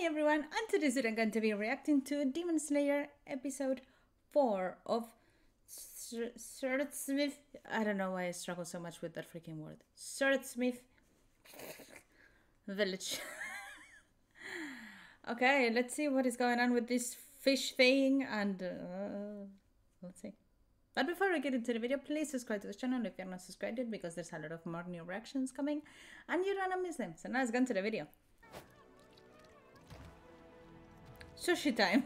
Hi everyone, and today's video I'm going to be reacting to Demon Slayer episode 4 of Swordsmith. I don't know why I struggle so much with that freaking word. Swordsmith Village. okay, let's see what is going on with this fish thing and uh, let's see. But before we get into the video, please subscribe to the channel if you're not subscribed yet because there's a lot of more new reactions coming and you don't want to miss them. So now let's get into the video. Sushi time.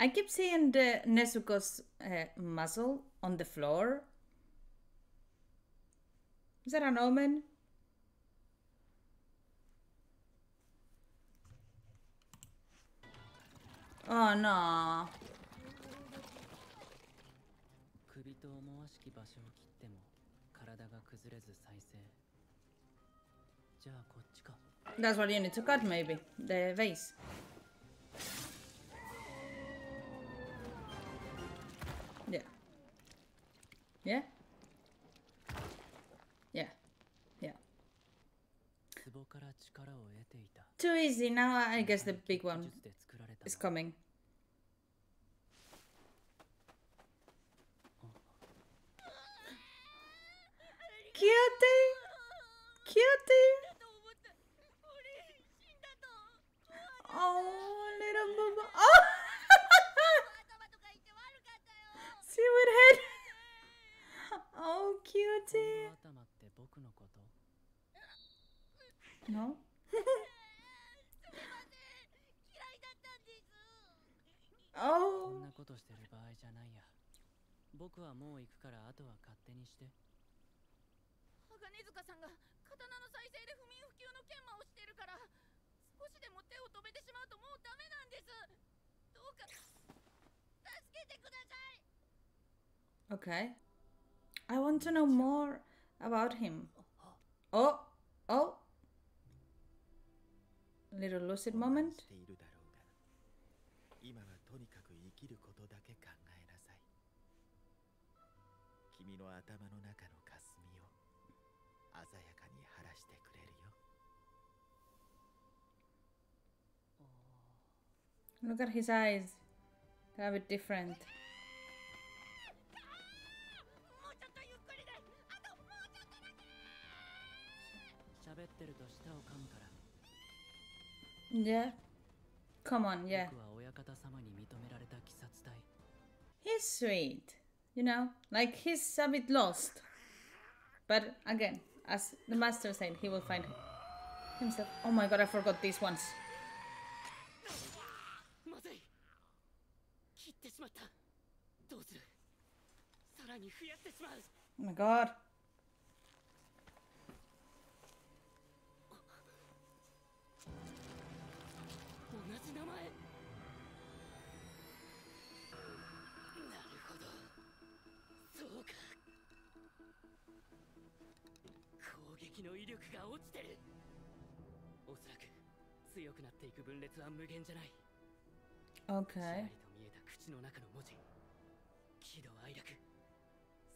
I keep seeing the Nezuko's uh, muzzle on the floor. Is that an omen? Oh no. 首と思わしき場所を切っても体が崩れず再生じゃあこっちか That's what you need to cut, maybe. The vase. Yeah. Yeah? Yeah. Yeah. Too easy. Now I guess the big one is coming. No? こ Oh! んなことしてる場合じゃないや僕はもう行くからあとは勝手にして鋼塚さんが刀の再生で不眠不休の研磨をしてるから少しでも手を止めてしまうともうダメなんですどうか助けてください Okay. I want to know more about him. Oh! Oh! little lucid moment. Look at his eyes. They're a bit different. Yeah. Come on, yeah. He's sweet. You know, like he's a bit lost. But again, as the master said, he will find himself. Oh my god, I forgot these ones. Oh my god. 撃の威力が落ちてるおそらく強くなっていく分裂は無限じゃないちら Okay. りと見えた口の中の文字喜怒哀楽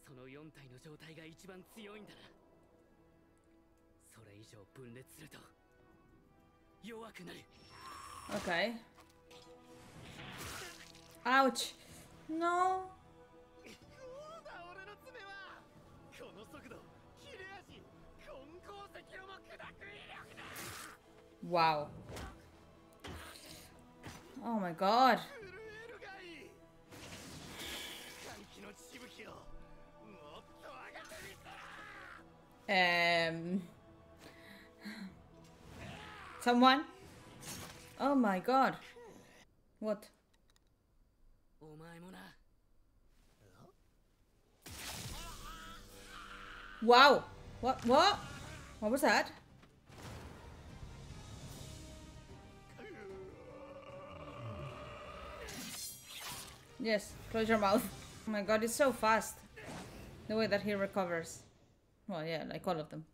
その4体の状態が一番強いんだなそれ以上分裂すると弱くなる Okay. Ouch. No. Wow. Oh my god. Um. Someone? Oh my god. What? Wow. What? What? What was that? Yes, close your mouth. Oh my god, it's so fast. The way that he recovers. Well, yeah, like all of them.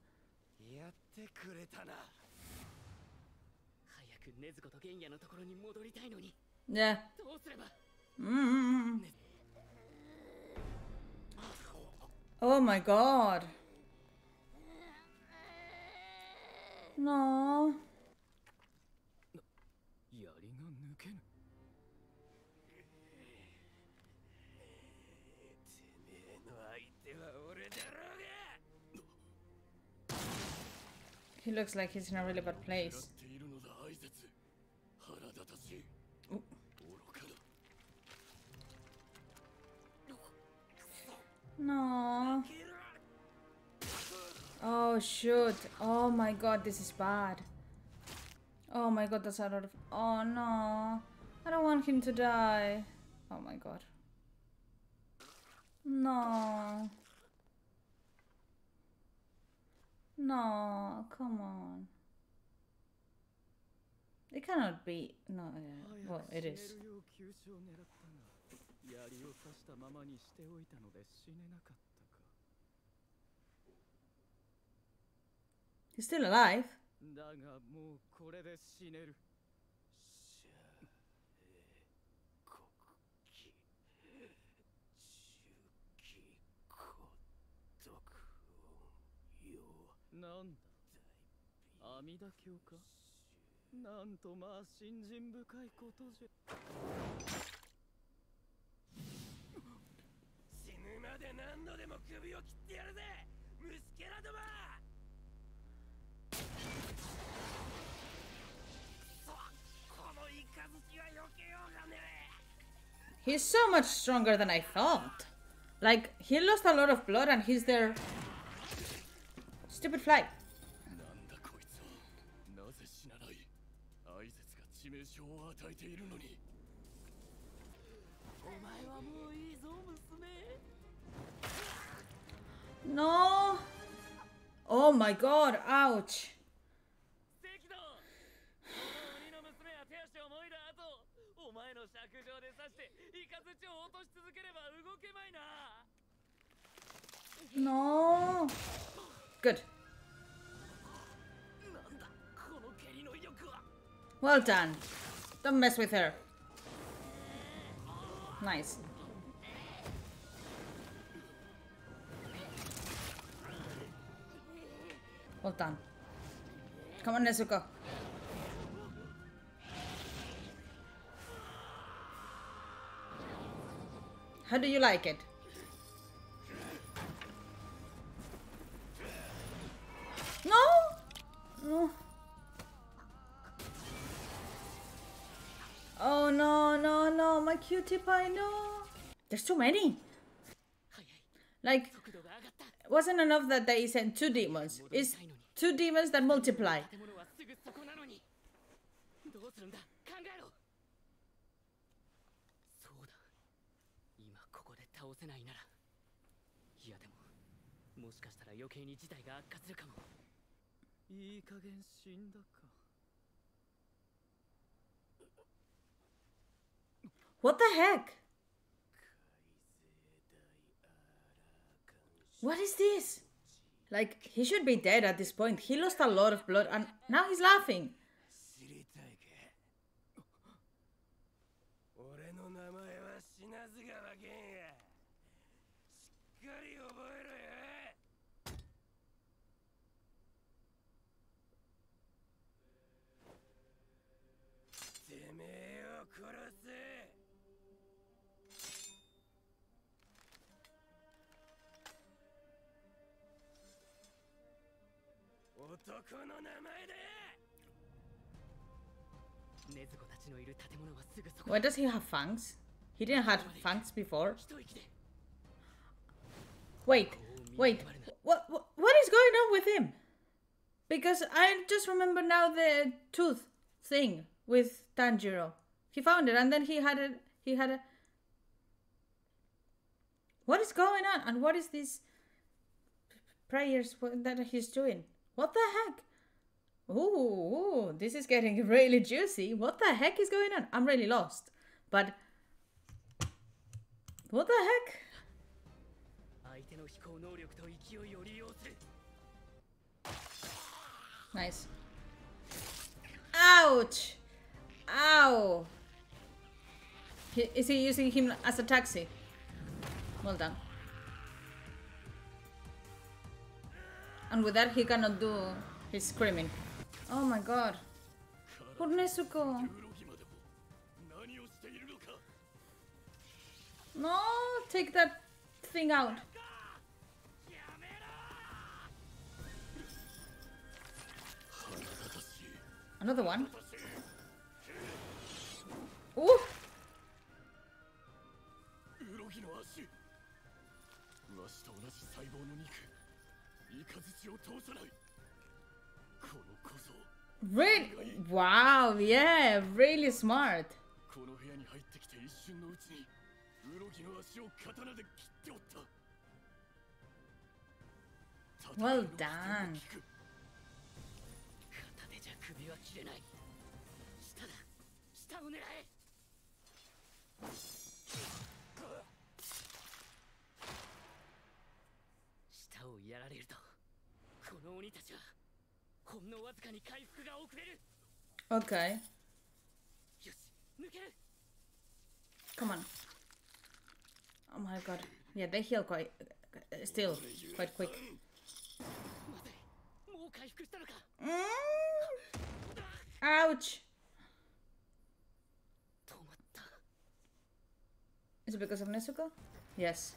Yeah. Mm -hmm. Oh my god. No. He looks like he's in a really bad place. Ooh. No. Oh shoot. Oh my god, this is bad. Oh my god, that's a lot of... Oh no. I don't want him to die. Oh my god. No. No, come on. It cannot be. No, yeah. Well, it is. 死ねるよう急所を狙ったが槍を刺したままにしておいたので死ねなかったか He's still alive. だがもうこれで死ねる なんだ阿弥陀経かなんとまあ信心深いことじゃ死ぬまで何度でも首を切ってやるぜ虫けらどもくそこのイカズチは避けようがね He's so much stronger than I thought. Like, he lost a lot of blood and he's there. Stupid. No. Oh my god, ouch. No. Good. Well done. Don't mess with her. Nice. Well done. Come on, Nezuko. How do you like it? No? No. cutie pie, no. There's too many. Like, wasn't enough that they sent two demons. It's two demons that multiply. What the heck? What is this? Like, he should be dead at this point. He lost a lot of blood and now he's laughing. 男の名前で禰豆子たちのいる建物はすぐそこ Why does he have fangs? He didn't have fangs before. 一息で Wait, wait. What, what what is going on with him? Because I just remember now the tooth thing with Tanjiro. He found it and then he had a he had a What is going on? And what is this prayers wha- that he's doing? What the heck? Ooh, this is getting really juicy. What the heck is going on? I'm really lost. But... What the heck? Nice. Ouch! Ow! Is he using him as a taxi? Well done. and with that he cannot do his screaming. Oh my god. Poor Nezuko. No, take that thing out. Another one. Ooh! Really? Wow, yeah, really smart. この部屋に入ってきて一瞬のうちにウロギの足を刀で切っておった。Well done. 片手じゃ首は切れない。下だ。下を狙え。下をやられると Okay. Come on. Oh my god. Yeah, they heal quite... Uh, still, quite quick. Ouch! Is it because of Nezuko? Yes.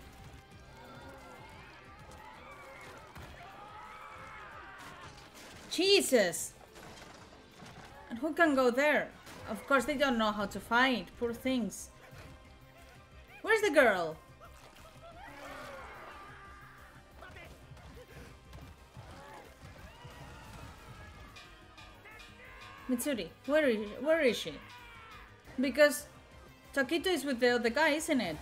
Jesus! And who can go there? Of course, they don't know how to fight. Poor things. Where's the girl? Mitsuri, where is where is she? Because Tokito is with the other guy, isn't it?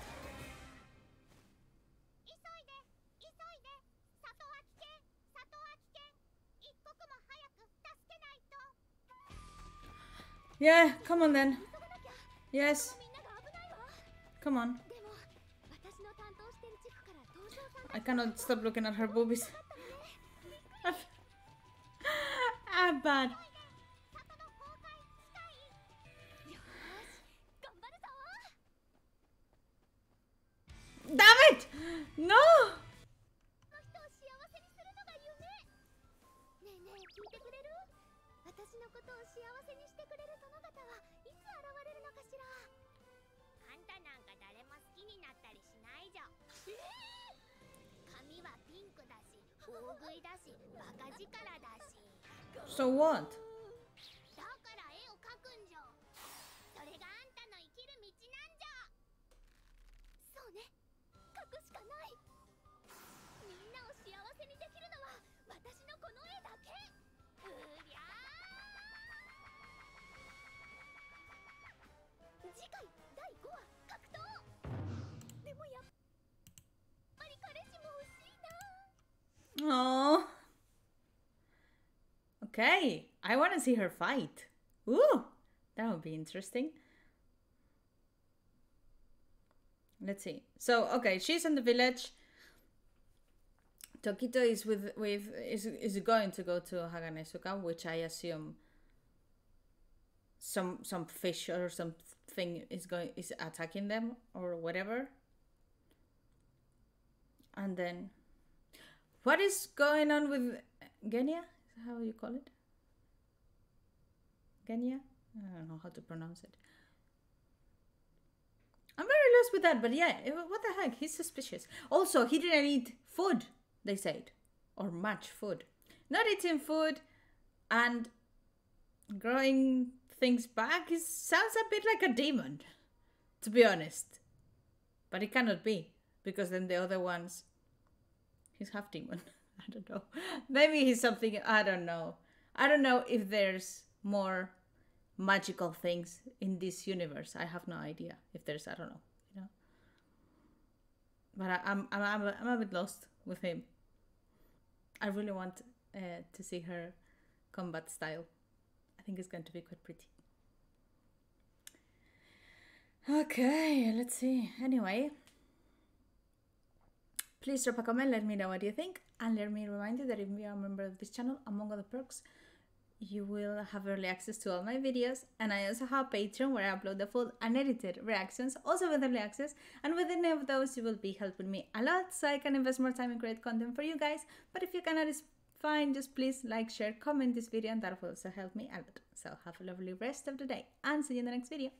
Yeah, come on then. Yes. Come on. I cannot stop looking at her boobies. ah, bad. Damn it! No! 私のことを幸せにしてくれる殿方はいつ現れるのかしら？あんたなんか誰も好きになったりしないじゃん。え髪はピンクだし大食いだしバカ力だし。So what? だから絵を描くんじゃそれがあんたの生きる道なんじゃ。そうね。描くしかない Oh. Okay, I want to see her fight. Ooh, that would be interesting. Let's see. So, okay, she's in the village. Tokito is with with is is going to go to Haganezuka, which I assume some some fish or something is going is attacking them or whatever. And then what is going on with Genya? How you call it? Genya? I don't know how to pronounce it. I'm very lost with that, but yeah, what the heck? He's suspicious. Also, he didn't eat food, they said, or much food. Not eating food and growing things back is, sounds a bit like a demon, to be honest. But it cannot be, because then the other ones he's half demon. I don't know. Maybe he's something. I don't know. I don't know if there's more magical things in this universe. I have no idea if there's. I don't know. You know. But I, I'm I'm I'm I'm a bit lost with him. I really want uh, to see her combat style. I think it's going to be quite pretty. Okay, let's see. Anyway, please drop a comment, let me know what you think, and let me remind you that if you are a member of this channel, among other perks, you will have early access to all my videos and i also have patreon where i upload the full unedited reactions also with early access and with any of those you will be helping me a lot so i can invest more time and create content for you guys. But if you cannot it's fine just please like share comment this video and that will also help me a lot. So have a lovely rest of the day and see you in the next video